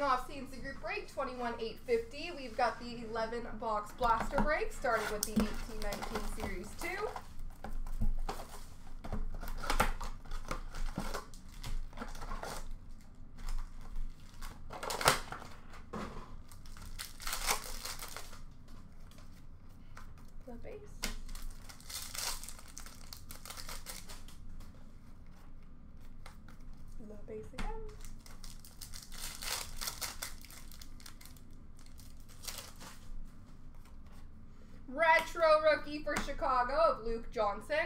Starting off CNC Group Break 21850, we've got the 11 box blaster break, starting with the 1819 Series 2. The base. The base again. For Chicago of Luke Johnson.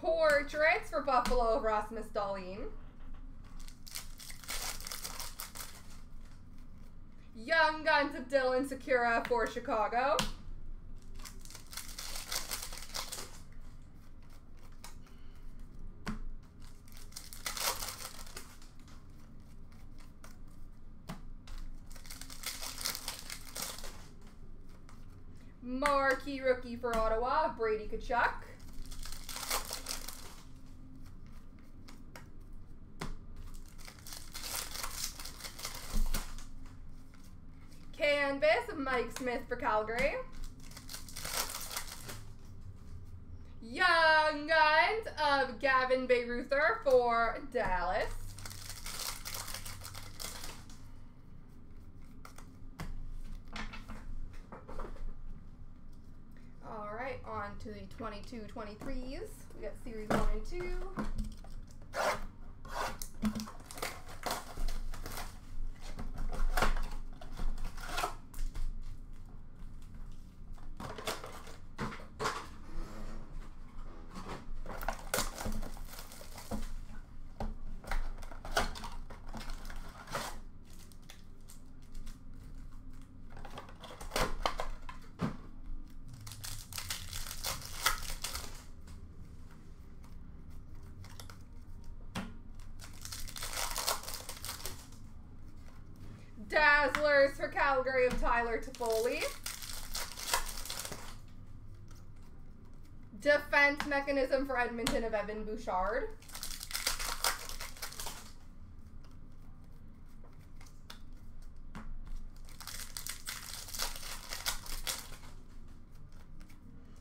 Portraits for Buffalo of Rasmus Dahlin. Young Guns of Dylan Sikura for Chicago. Marquee rookie for Ottawa, Brady Tkachuk. Canvas Mike Smith for Calgary. Young Guns of Gavin Bayreuther for Dallas. All right, on to the 22 23s. We got series 1 and 2. Dazzlers for Calgary of Tyler Toffoli. Defense mechanism for Edmonton of Evan Bouchard.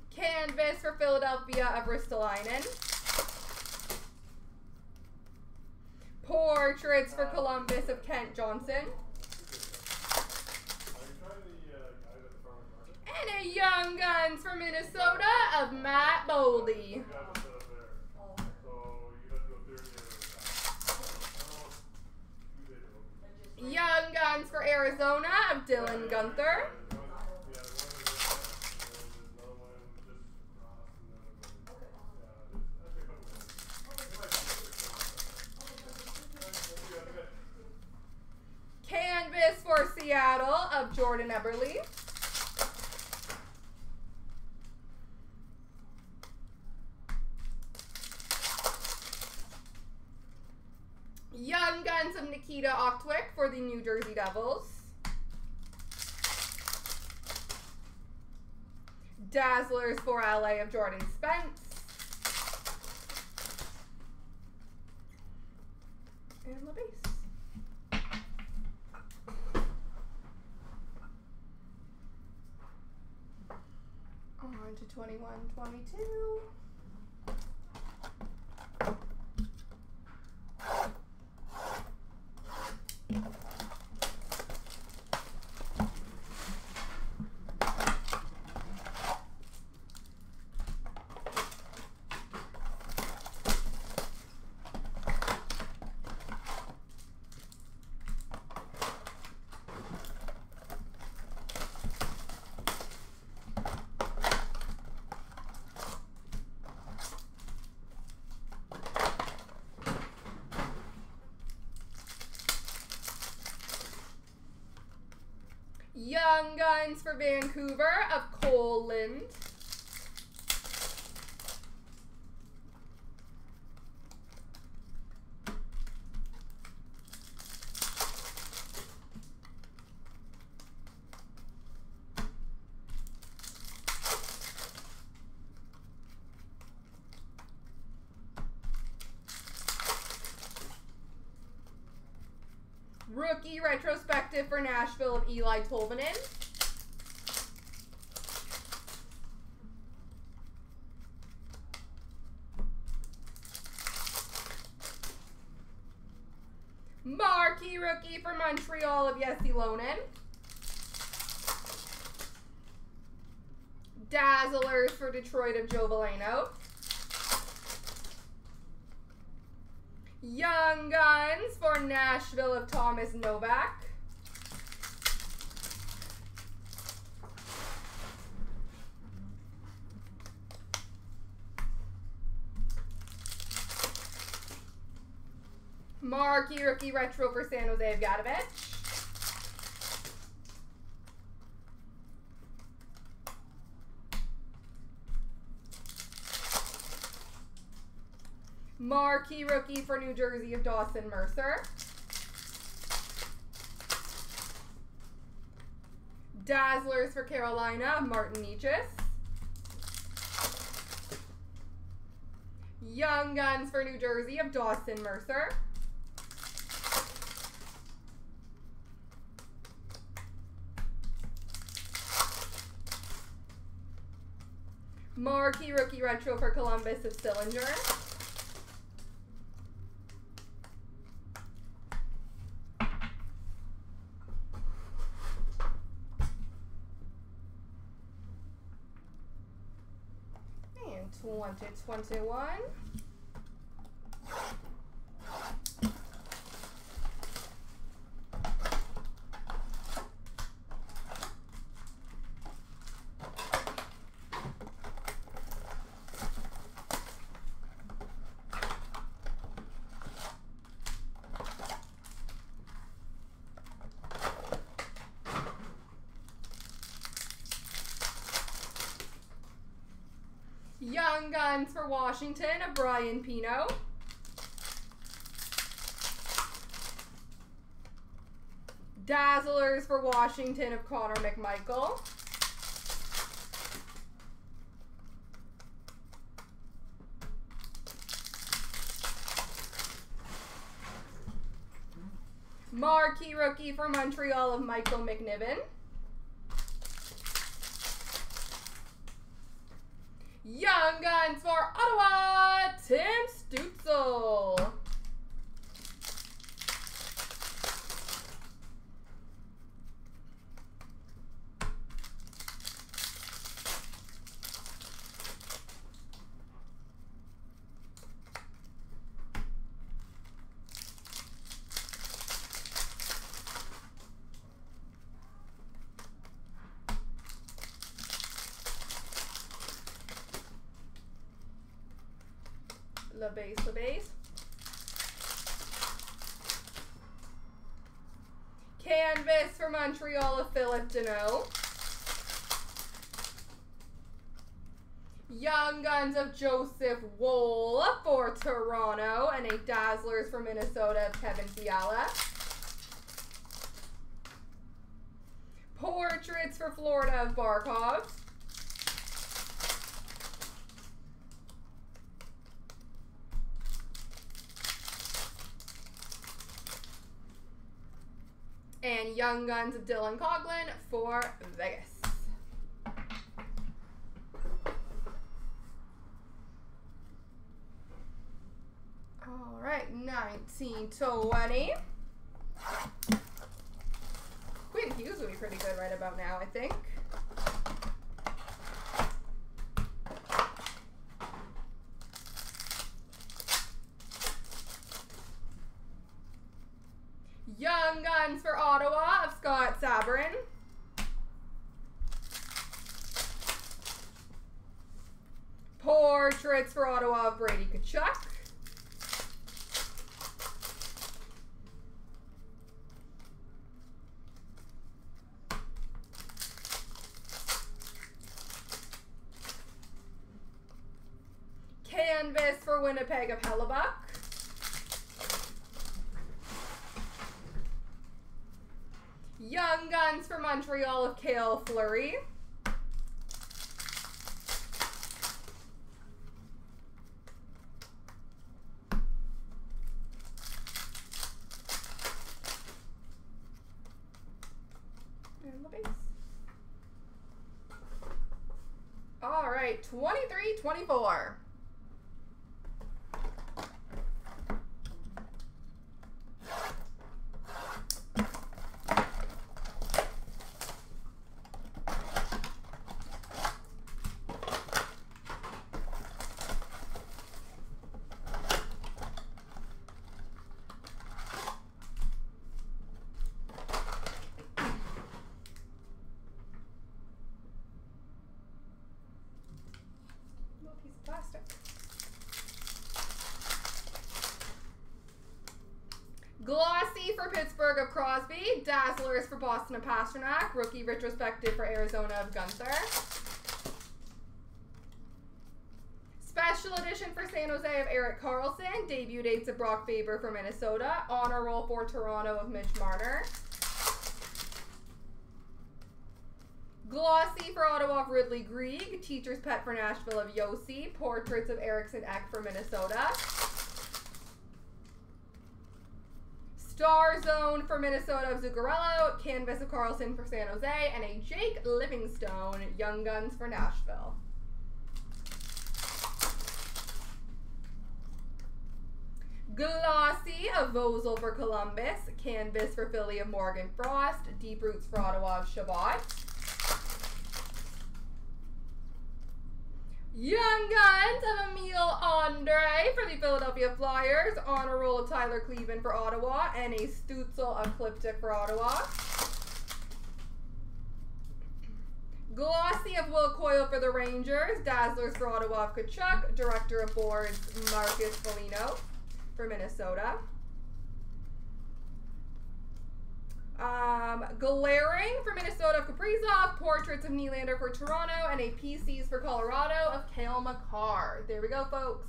Canvas for Philadelphia of Ristolainen. Portraits for uh, Columbus of Kent Johnson. And a Young Guns for Minnesota of Matt Boldy. Young Guns for Arizona of Dylan Guenther. Canvas for Seattle of Jordan Eberle. Young Guns of Nikita Okhotiuk for the New Jersey Devils. Dazzlers for LA of Jordan Spence. And the base. On to 21, 22. Young Guns for Vancouver of Cole Rookie retrospective for Nashville of Eeli Tolvanen. Marquee rookie for Montreal of Jesse Lonen. Dazzlers for Detroit of Joe Veleno. Young Guns for Nashville of Thomas Novak. Marquee Rookie Retro for San Jose of Gadjovich. Marquee Rookie for New Jersey of Dawson Mercer. Dazzlers for Carolina Martin Necas. Young Guns for New Jersey of Dawson Mercer. Marquee Rookie Retro for Columbus of Sillinger. Twenty-one. Young Guns for Washington of Brian Pinho. Dazzlers for Washington of Connor McMichael. Marquee Rookie for Montreal of Michael McNiven. Young Guns for Ottawa, Tim La base, la base. Canvas for Montreal of Phillip Danault. Young Guns of Joseph Woll for Toronto. And a Dazzlers for Minnesota of Kevin Fiala. Portraits for Florida of Barkov. And Young Guns of Dylan Coghlan for Vegas. All right, 1920. Quinn Hughes would be pretty good right about now, I think. Um, Young Guns for Ottawa of Scott Sabourin. Portraits for Ottawa of Brady Tkachuk. Canvas for Winnipeg of Hellebuyck. Guns for Montreal of Cale Fleury. All right, 23-24. Plastic. Glossy for Pittsburgh of Crosby. Dazzlers for Boston of Pastrnak. Rookie retrospective for Arizona of Guenther. Special edition for San Jose of Erik Karlsson. Debut dates of Brock Faber for Minnesota. Honor roll for Toronto of Mitch Marner. Glossy for Ottawa of Ridly Greig. Teacher's Pet for Nashville of Josi. Portraits of Eriksson Ek for Minnesota. Star Zone for Minnesota of Zuccarello. Canvas of Karlsson for San Jose. And a Jake Livingstone Young Guns for Nashville. Glossy of Vosel for Columbus. Canvas for Philly of Morgan Frost. Deep Roots for Ottawa of Chabot. Young Guns of Emil Andrae for the Philadelphia Flyers. Honor Roll of Tyler Cleveland for Ottawa. And a Stutzle Ecliptic for Ottawa. Glossy of Will Cuylle for the Rangers. Dazzlers for Ottawa of Tkachuk. Director of Boards Marcus Foligno for Minnesota. Um, Glaring for Minnesota of Kaprizov. Portraits of Nylander for Toronto. And a PCs for Colorado of Cale Makar. There we go, folks.